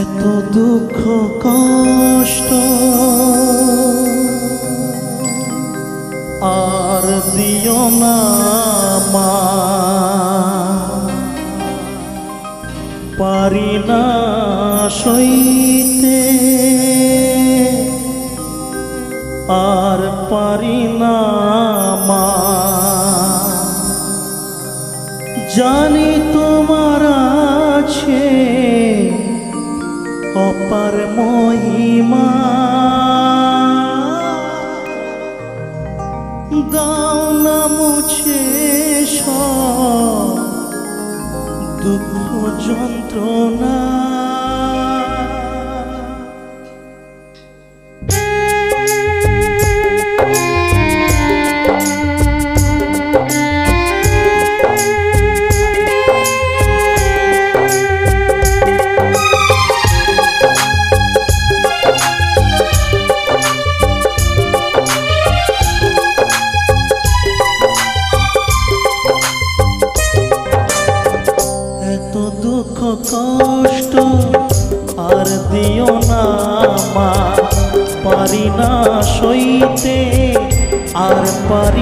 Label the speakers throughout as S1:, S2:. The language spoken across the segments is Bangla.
S1: এত দুঃখ, কষ্ট। আর দিও না মা। পারি না সইতে। আর পারি না মা। জানি তোমার আছে অপার মহিমা। দাও না মুছে দুঃখ যন্ত্রণা।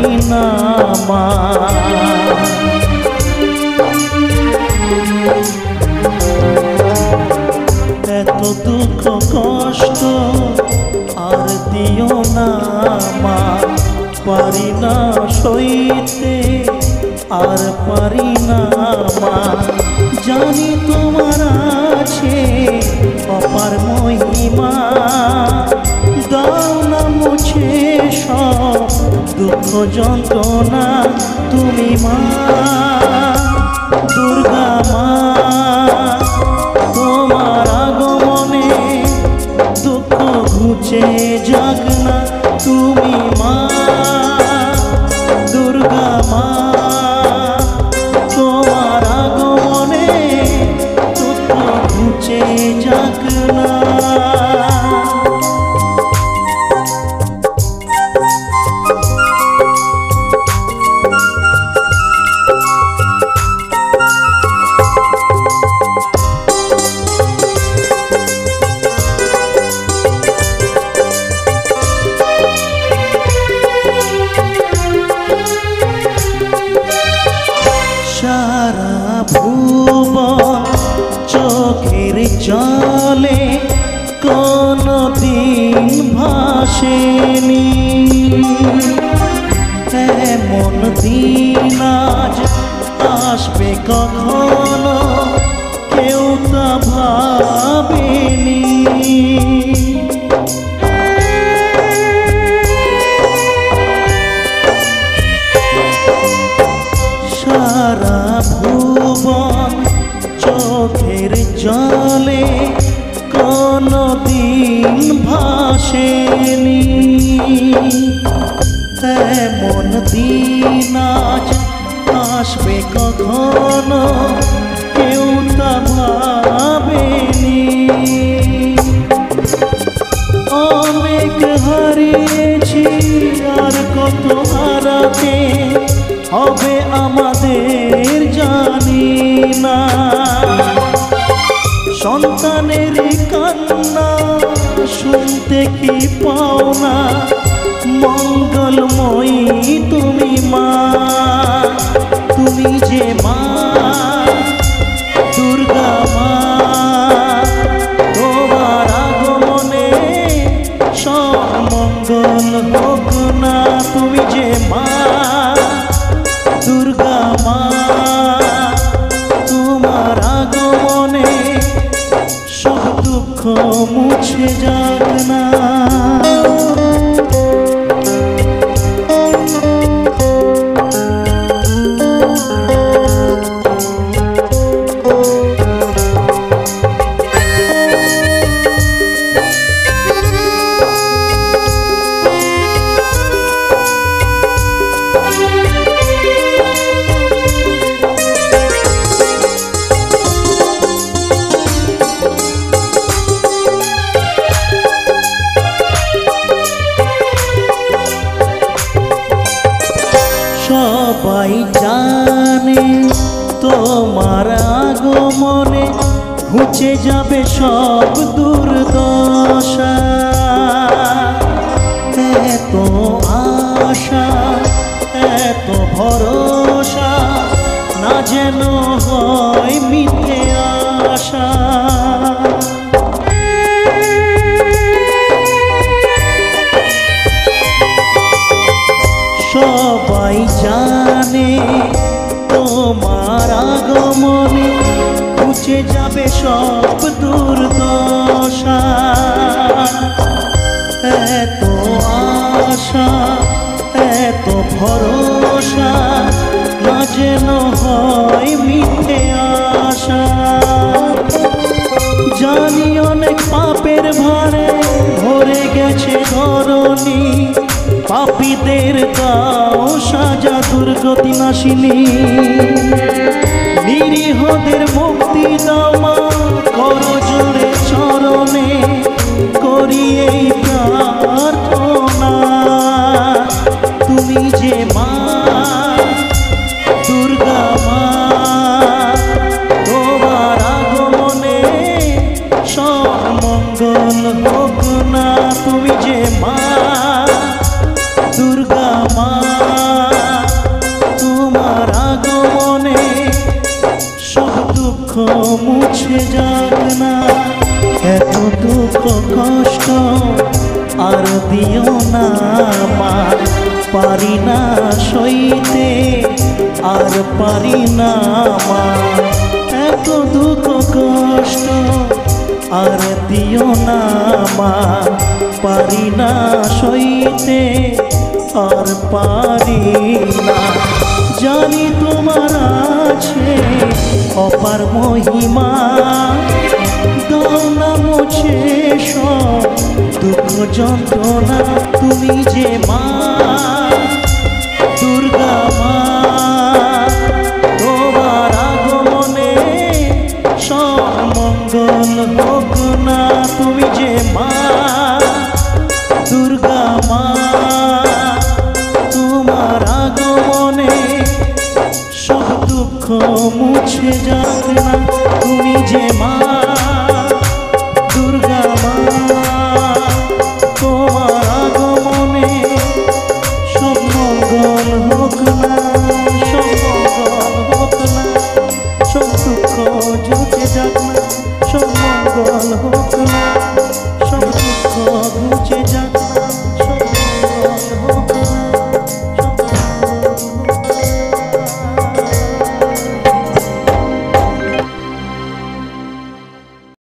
S1: না মা এত দুঃখ, কষ্ট আর দিও না মা। পারি না সইতে, আর পারি না মা। জানি তোমার আছে অপার মহিমা। দুঃখ যন্ত্রণা, তুমি মা, দুর্গা মা। তোমার আগমনে দুঃখ ঘুচে যাক না, তুমি মা, দুর্গা মা। ভাসেনি এমন দিন আজ আসবে কখনো, কেউ তা ভাবেনি। সারা ভুবন চোখের জলে কোনো দিন ভাসেনি। দিন আজ আসবে কখনো, কেউ তা ভাবেনি। অনেক হারিয়েছি, আর কত হারাতে হবে আমাদের জানি না। সন্তানের কি পাও না মঙ্গলময়ী তুমি মা। তুমি যে মা তোমার আগমনে ঘুচে যাবে সব দুর্দশা। এত আশা এত ভরসা না যেন হয় মুছে যাবে সব দুর্দশা। এত আশা, এত ভরসা, না যেন হয় মিথ্যে আশা। জানি অনেক পাপের ভারে ভরে গেছে ধরণী। পাপীদের দাও সাজা দুর্গতি নাশিনী। নিরীহদের মুক্তি দাও যাক না এত দুঃখ কষ্ট আর দিও না মা পারি না সইতে, আর পারি না মা এত দুঃখ কষ্ট আর দিও না মা পারি না সইতে, আর পারি না। জানি তোমার আছে, অপার মহিমা। দানা মোছে সব দুঃখ যন্ত্রণা, তুমি যে মা, দুর্গা মা। তোমার আগমনে সব মঙ্গল হোক না, তুমি যে মা, দুর্গা মা। কাছে যাক না তুমি যে মা